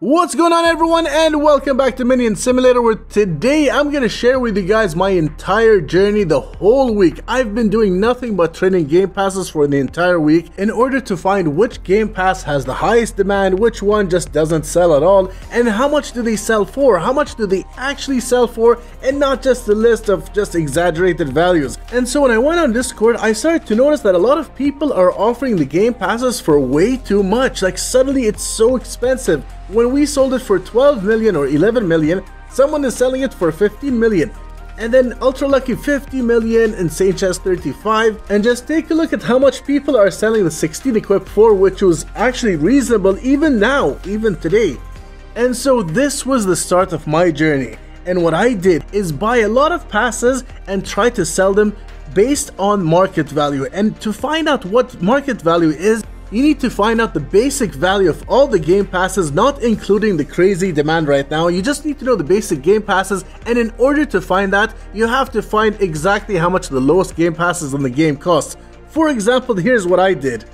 What's going on everyone and welcome back to Minion Simulator where today I'm going to share with you guys my entire journey the whole week. I've been doing nothing but trading game passes for the entire week in order to find which game pass has the highest demand, which one just doesn't sell at all, and how much do they sell for, how much do they actually sell for, and not just a list of just exaggerated values. And so when I went on Discord, I started to notice that a lot of people are offering the game passes for way too much, like suddenly it's so expensive. When we sold it for 12 million or 11 million, someone is selling it for 15 million. And then Ultra Lucky 50 million, Insane Chest 35. And just take a look at how much people are selling the 16 equip for, which was actually reasonable even now, even today. And so this was the start of my journey. And what I did is buy a lot of passes and try to sell them based on market value. And to find out what market value is, you need to find out the basic value of all the game passes, not including the crazy demand right now. You just need to know the basic game passes, and in order to find that, you have to find exactly how much the lowest game passes in the game cost. For example, here's what I did.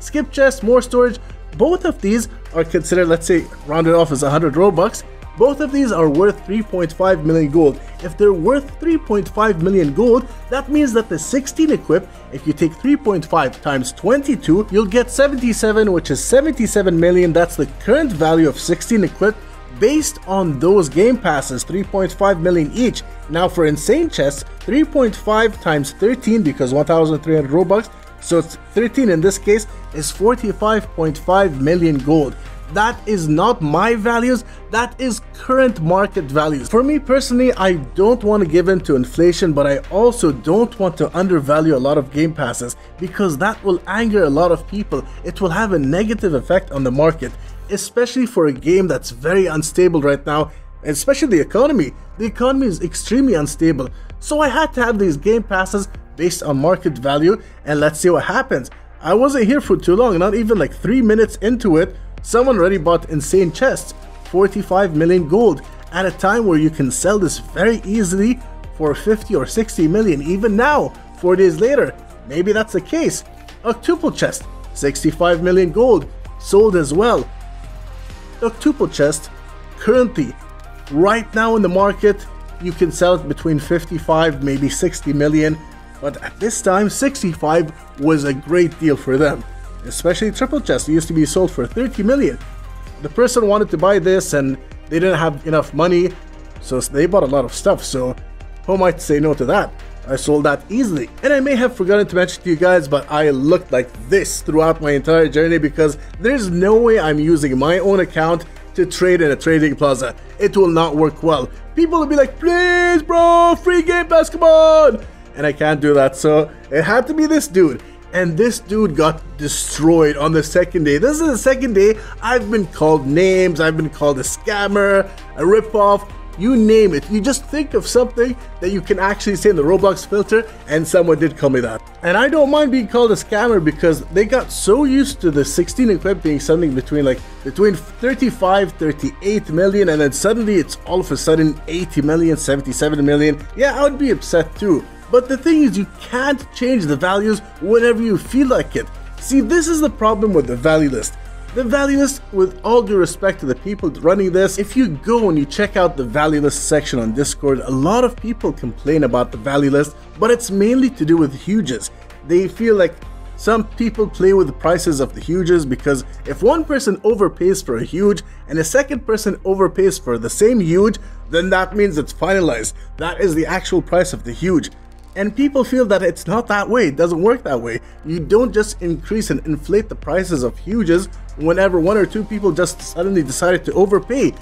Skip chest, more storage, both of these are considered, let's say, rounded off as 100 Robux, both of these are worth 3.5 million gold. If they're worth 3.5 million gold, that means that the 16 equip, if you take 3.5 times 22, you'll get 77, which is 77 million. That's the current value of 16 equip based on those game passes 3.5 million each now for insane chests 3.5 times 13 because 1300 robux so it's 13 in this case is 45.5 million gold that is not my values, that is current market values. For me personally, I don't want to give in to inflation, but I also don't want to undervalue a lot of game passes because that will anger a lot of people. It will have a negative effect on the market, especially for a game that's very unstable right now, especially the economy. The economy is extremely unstable, so I had to have these game passes based on market value and let's see what happens. I wasn't here for too long, not even like 3 minutes into it, Someone already bought insane chests, 45 million gold, at a time where you can sell this very easily for 50 or 60 million even now, 4 days later. Maybe that's the case. Octuple chest, 65 million gold, sold as well. Octuple chest, currently, right now in the market, you can sell it between 55, maybe 60 million, but at this time, 65 was a great deal for them especially triple chest. It used to be sold for 30 million. The person wanted to buy this and they didn't have enough money, so they bought a lot of stuff. So who might say no to that? I sold that easily. And I may have forgotten to mention to you guys, but I looked like this throughout my entire journey because there's no way I'm using my own account to trade in a trading plaza. It will not work well. People will be like, please bro, free game basketball! And I can't do that, so it had to be this dude and this dude got destroyed on the second day. This is the second day I've been called names, I've been called a scammer, a ripoff, you name it. You just think of something that you can actually say in the Roblox filter, and someone did call me that. And I don't mind being called a scammer because they got so used to the 16 equip being something between like between 35, 38 million, and then suddenly it's all of a sudden 80 million, 77 million. Yeah, I would be upset too. But the thing is, you can't change the values whenever you feel like it. See, this is the problem with the value list. The value list, with all due respect to the people running this, if you go and you check out the value list section on Discord, a lot of people complain about the value list, but it's mainly to do with huges. They feel like some people play with the prices of the huges because if one person overpays for a huge and a second person overpays for the same huge, then that means it's finalized. That is the actual price of the huge. And people feel that it's not that way, it doesn't work that way. You don't just increase and inflate the prices of huges whenever one or two people just suddenly decided to overpay.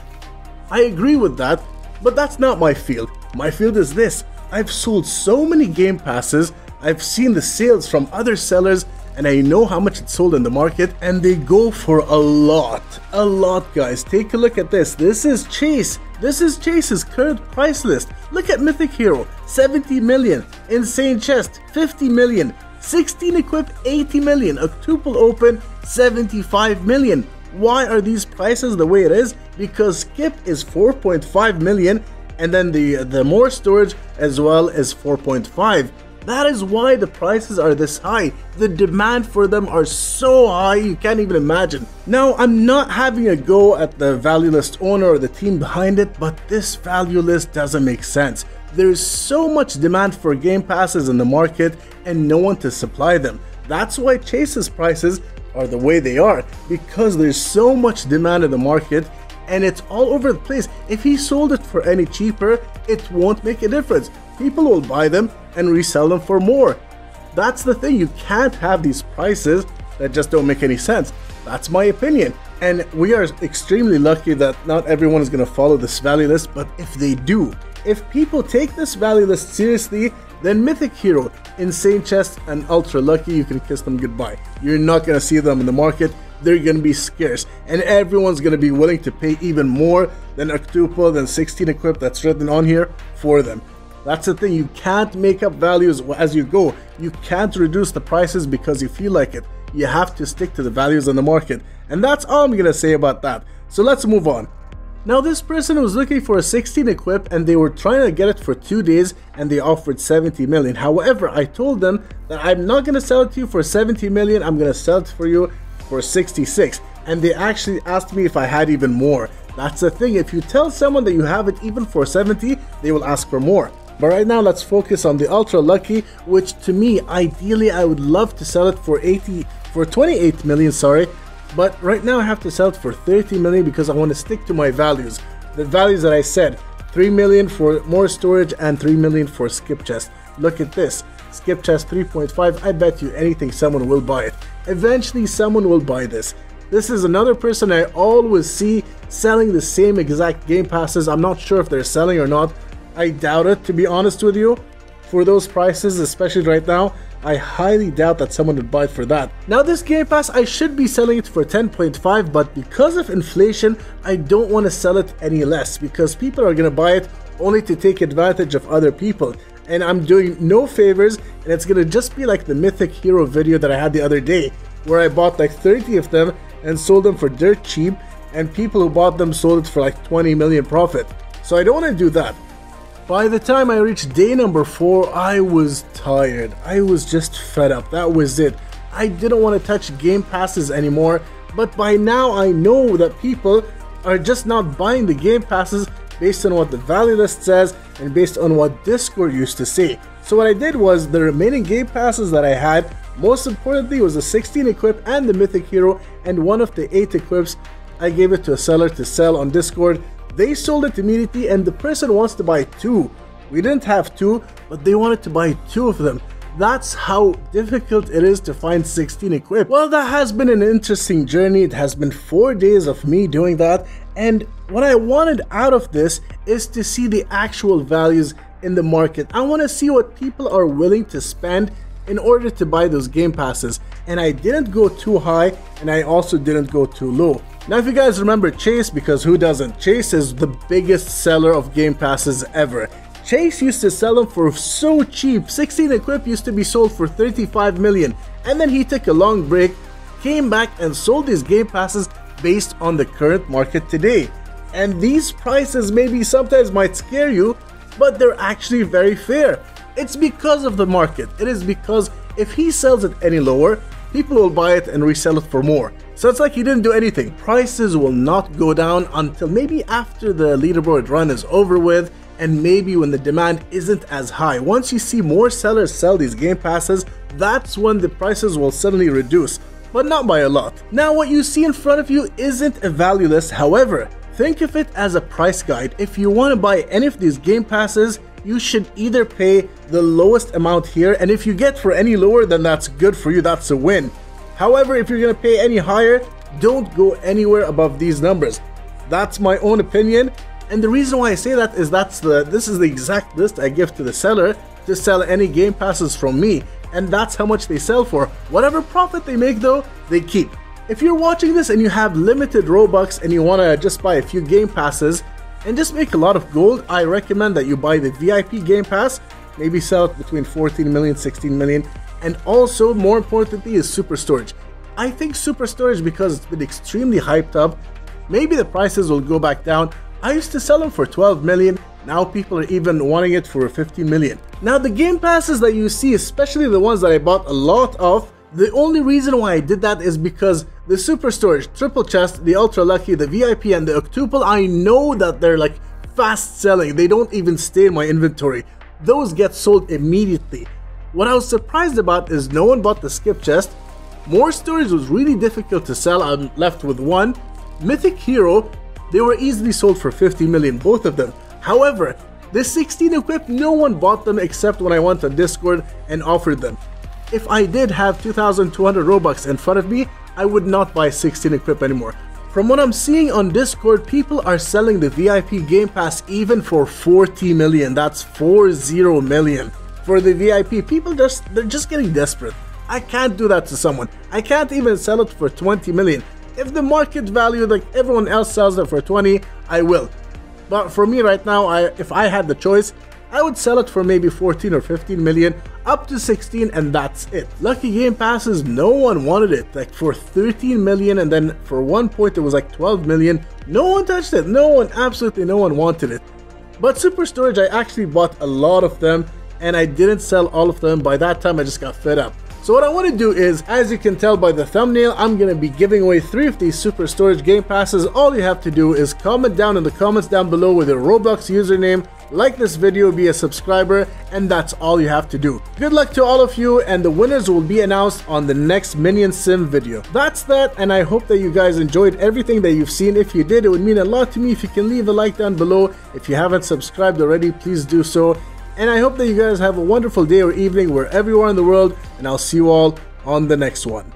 I agree with that, but that's not my field. My field is this. I've sold so many game passes, I've seen the sales from other sellers, and I know how much it's sold in the market, and they go for a lot. A lot, guys. Take a look at this. This is Chase. This is Chase's current price list. Look at Mythic Hero, 70 million. Insane Chest, 50 million. 16 Equip, 80 million. A Octuple Open, 75 million. Why are these prices the way it is? Because Skip is 4.5 million and then the the more storage as well as 4.5. That is why the prices are this high. The demand for them are so high you can't even imagine. Now, I'm not having a go at the value list owner or the team behind it, but this value list doesn't make sense. There's so much demand for game passes in the market and no one to supply them. That's why Chase's prices are the way they are because there's so much demand in the market and it's all over the place. If he sold it for any cheaper, it won't make a difference. People will buy them and resell them for more. That's the thing, you can't have these prices that just don't make any sense. That's my opinion. And we are extremely lucky that not everyone is going to follow this value list, but if they do, if people take this value list seriously, then Mythic Hero, Insane Chest, and Ultra Lucky, you can kiss them goodbye. You're not going to see them in the market they're going to be scarce and everyone's going to be willing to pay even more than octuple than 16 equip that's written on here for them that's the thing you can't make up values as you go you can't reduce the prices because you feel like it you have to stick to the values in the market and that's all i'm to say about that so let's move on now this person was looking for a 16 equip and they were trying to get it for 2 days and they offered 70 million. However, I told them that I'm not going to sell it to you for 70 million, I'm going to sell it for you for 66 and they actually asked me if I had even more. That's the thing, if you tell someone that you have it even for 70, they will ask for more. But right now let's focus on the Ultra Lucky, which to me, ideally I would love to sell it for 80, for 28 million, sorry. But right now I have to sell it for 30 million because I want to stick to my values. The values that I said, 3 million for more storage and 3 million for skip chest. Look at this, skip chest 3.5, I bet you anything someone will buy it. Eventually someone will buy this. This is another person I always see selling the same exact game passes. I'm not sure if they're selling or not. I doubt it to be honest with you. For those prices, especially right now, I highly doubt that someone would buy it for that. Now this Game Pass, I should be selling it for 10.5 but because of inflation, I don't want to sell it any less because people are going to buy it only to take advantage of other people and I'm doing no favors and it's gonna just be like the Mythic Hero video that I had the other day where I bought like 30 of them and sold them for dirt cheap and people who bought them sold it for like 20 million profit. So I don't want to do that. By the time I reached day number 4, I was tired. I was just fed up. That was it. I didn't want to touch game passes anymore, but by now I know that people are just not buying the game passes based on what the value list says and based on what Discord used to say. So what I did was the remaining game passes that I had, most importantly was the 16 equip and the mythic hero and one of the 8 equips, I gave it to a seller to sell on Discord. They sold it immediately and the person wants to buy two. We didn't have two, but they wanted to buy two of them. That's how difficult it is to find 16 equip. Well, that has been an interesting journey. It has been 4 days of me doing that and what I wanted out of this is to see the actual values in the market. I want to see what people are willing to spend in order to buy those game passes. And I didn't go too high and I also didn't go too low. Now if you guys remember Chase, because who doesn't, Chase is the biggest seller of game passes ever. Chase used to sell them for so cheap, 16 equip used to be sold for 35 million and then he took a long break, came back and sold these game passes based on the current market today. And these prices maybe sometimes might scare you, but they're actually very fair. It's because of the market. It is because if he sells it any lower, people will buy it and resell it for more. So it's like he didn't do anything. Prices will not go down until maybe after the leaderboard run is over with and maybe when the demand isn't as high. Once you see more sellers sell these game passes, that's when the prices will suddenly reduce but not by a lot. Now what you see in front of you isn't a value list, however, think of it as a price guide. If you want to buy any of these game passes, you should either pay the lowest amount here, and if you get for any lower, then that's good for you, that's a win. However, if you're to pay any higher, don't go anywhere above these numbers. That's my own opinion, and the reason why I say that is that's the this is the exact list I give to the seller to sell any game passes from me and that's how much they sell for. Whatever profit they make though, they keep. If you're watching this and you have limited Robux and you want to just buy a few game passes and just make a lot of gold, I recommend that you buy the VIP game pass, maybe sell it between 14 million, 16 million, and also more importantly is super storage. I think super storage because it's been extremely hyped up, maybe the prices will go back down. I used to sell them for 12 million, Now people are even wanting it for 15 million. Now the game passes that you see, especially the ones that I bought a lot of, the only reason why I did that is because the super storage, triple chest, the ultra lucky, the VIP and the octuple, I know that they're like fast selling. They don't even stay in my inventory. Those get sold immediately. What I was surprised about is no one bought the skip chest. More storage was really difficult to sell. I'm left with one. Mythic Hero, they were easily sold for 50 million, both of them. However, the 16 equipped, no one bought them except when I went on Discord and offered them. If I did have 2200 Robux in front of me, I would not buy 16 equip anymore. From what I'm seeing on Discord, people are selling the VIP Game Pass even for 40 million. That's 40 million. For the VIP, people just they're just getting desperate. I can't do that to someone. I can't even sell it for 20 million. If the market value like everyone else sells it for 20, I will. But for me right now, I if I had the choice, I would sell it for maybe 14 or 15 million, up to 16 and that's it. Lucky Game Passes, no one wanted it, like for 13 million and then for one point it was like 12 million. No one touched it, no one, absolutely no one wanted it. But Super Storage, I actually bought a lot of them and I didn't sell all of them. By that time, I just got fed up. So what I want to do is, as you can tell by the thumbnail, I'm going to be giving away 3 of these Super Storage Game Passes. All you have to do is comment down in the comments down below with your Roblox username, like this video, be a subscriber, and that's all you have to do. Good luck to all of you, and the winners will be announced on the next Minion Sim video. That's that, and I hope that you guys enjoyed everything that you've seen. If you did, it would mean a lot to me if you can leave a like down below. If you haven't subscribed already, please do so. And I hope that you guys have a wonderful day or evening wherever you are in the world, and I'll see you all on the next one.